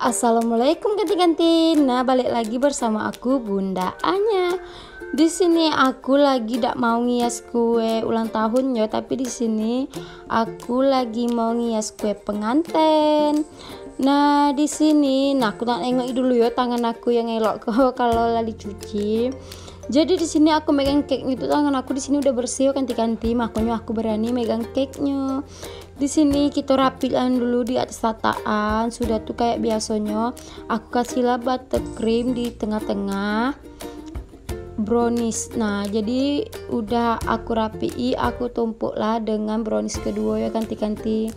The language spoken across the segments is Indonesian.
Assalamualaikum ganti-ganti. Nah, balik lagi bersama aku Bunda Anya. Di sini aku lagi tidak mau ngias kue ulang tahun ya, tapi di sini aku lagi mau ngias kue pengantin. Nah, di sini, nah aku tak nengok dulu ya tangan aku yang elok kok kalau lagi cuci. Jadi di sini aku megang cake itu tangan aku di sini udah bersih ganti-ganti, makanya aku berani megang cake nya di sini kita rapikan dulu di atas tataan. Sudah tuh kayak biasanya. Aku kasihlah buttercream di tengah-tengah. Brownies. Nah jadi udah aku rapi aku tumpuklah dengan brownies kedua ya ganti-ganti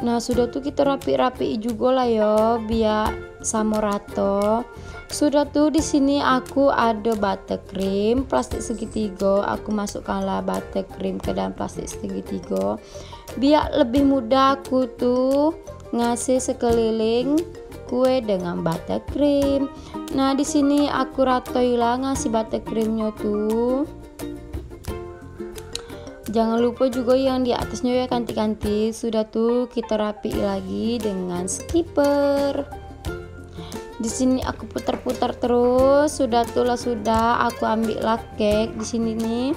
nah sudah tuh kita rapi-rapi juga lah ya biar sama rata sudah tuh di sini aku ada buttercream plastik segitiga. Aku masukkanlah buttercream ke dalam plastik segitiga. Biar lebih mudah aku tuh ngasih sekeliling kue dengan buttercream nah di sini aku ratoilah ngasih buttercreamnya tuh jangan lupa juga yang di atasnya ya kanti-kanti sudah tuh kita rapi lagi dengan skipper di sini aku putar-putar terus. Sudah tuh lah sudah aku ambil lah cake di sini nih.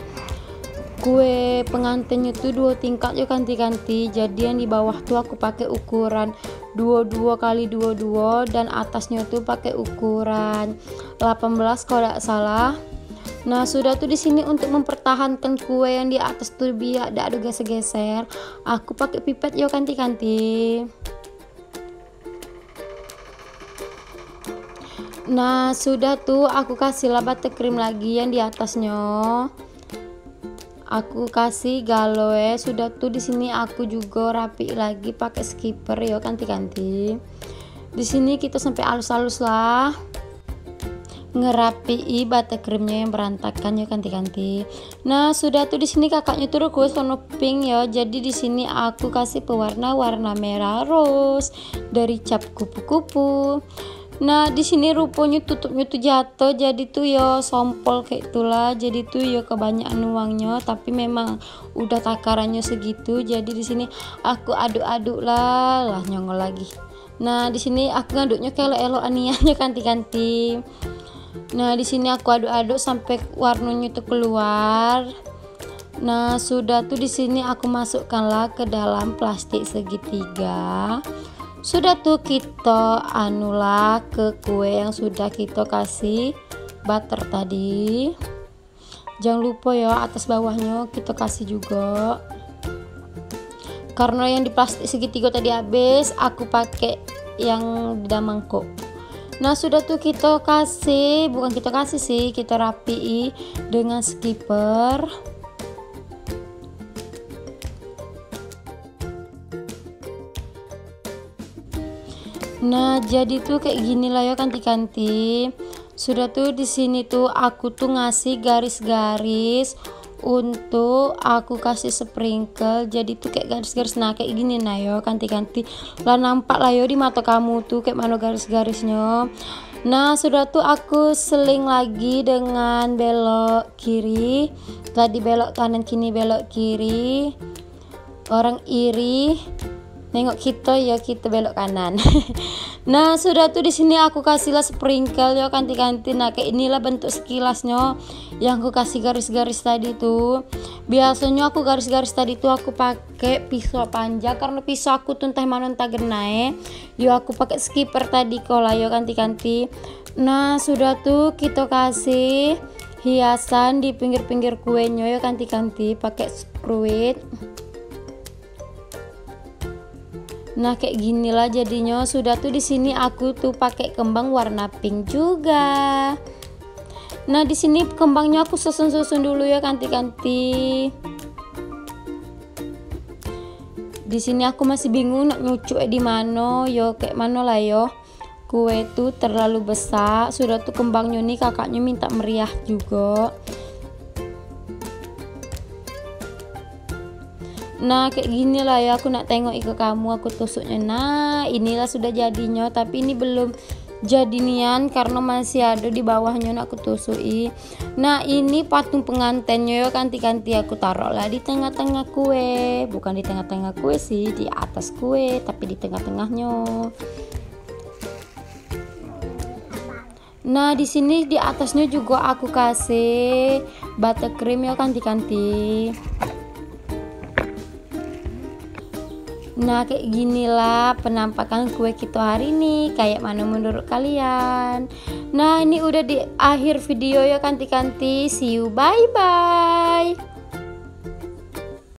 Kue pengantinnya tuh dua tingkat ya ganti-ganti. Jadi yang di bawah tuh aku pakai ukuran 22 kali 22 dan atasnya tuh pakai ukuran 18 kalau tidak salah Nah sudah tuh di sini untuk mempertahankan kue yang di atas tuh biar tidak ada geser-geser. Aku pakai pipet ya ganti-ganti. Nah sudah tuh aku kasih lah buttercream lagi yang di atasnya aku kasih galoe sudah tuh di sini aku juga rapi lagi pakai skipper ya ganti-ganti di sini kita sampai halus-halus lah ngerapi buttercreamnya yang berantakan ya ganti-ganti. Nah sudah tuh di sini kakaknya tuh request warna pink ya. Jadi di sini aku kasih pewarna warna merah rose dari cap kupu-kupu. Nah di sini rupanya tutupnya tuh jatuh jadi tuh ya sompol kayak itulah jadi tuh ya kebanyakan uangnya tapi memang udah takarannya segitu jadi di sini aku aduk-aduk lah lah nyongol lagi. Nah di sini aku ngaduknya kayak elo aniannya ganti-ganti. Nah di sini aku aduk-aduk sampai warnanya tuh keluar. Nah sudah tuh di sini aku masukkanlah ke dalam plastik segitiga. Sudah tuh kita anulah ke kue yang sudah kita kasih butter tadi. Jangan lupa ya atas bawahnya kita kasih juga. Karena yang di plastik segitiga tadi habis aku pakai yang di mangkok nah sudah tuh kita kasih bukan kita kasih sih kita rapi dengan skipper Nah, jadi tuh kayak gini lah ya kanti-kanti. Sudah tuh di sini tuh aku tuh ngasih garis-garis untuk aku kasih sprinkle jadi tuh kayak garis-garis. Nah kayak gini nah yo kanti-kanti lah nampak lah yo di mata kamu tuh kayak mana garis-garisnya. Nah sudah tuh aku seling lagi dengan belok kiri. Tadi belok kanan kini belok kiri. Orang iri nengok kita ya kita belok kanan. Nah sudah tuh di sini aku kasihlah sprinkle ya ganti-ganti nah kayak inilah bentuk sekilasnya yang aku kasih garis-garis tadi tuh. Biasanya aku garis-garis tadi tuh aku pakai pisau panjang karena pisau aku tuh entah mana entah genae yuk aku pakai skipper tadi kalau ya ganti-ganti nah sudah tuh kita kasih hiasan di pinggir-pinggir kuenya ya ganti-ganti pakai screw Nah kayak ginilah jadinya sudah tuh di sini aku tuh pakai kembang warna pink juga. Nah di sini kembangnya aku susun-susun dulu ya ganti-ganti. Di sini aku masih bingung nak nyucuk di mana yo kayak mana lah yo. Kue tuh terlalu besar, sudah tuh kembangnya nih kakaknya minta meriah juga. Nah kayak gini lah ya aku nak tengok ke kamu aku tusuknya. Nah inilah sudah jadinya tapi ini belum jadi nian karena masih ada di bawahnya nak aku tusui. Nah ini patung pengantinnya ya ganti-ganti aku taruh lah di tengah-tengah kue. Bukan di tengah-tengah kue sih di atas kue tapi di tengah-tengahnya. Nah, di sini di atasnya juga aku kasih buttercream ya kanti-kanti. Nah, kayak ginilah penampakan kue kita hari ini. Kayak mana menurut kalian? Nah, ini udah di akhir video ya kanti-kanti. See you, bye-bye.